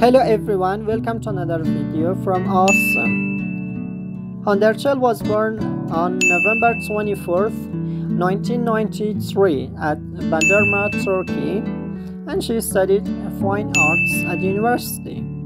Hello everyone, welcome to another video from Awesome. Hande Erçel was born on November 24th, 1993 at Bandırma, Turkey and she studied fine arts at university.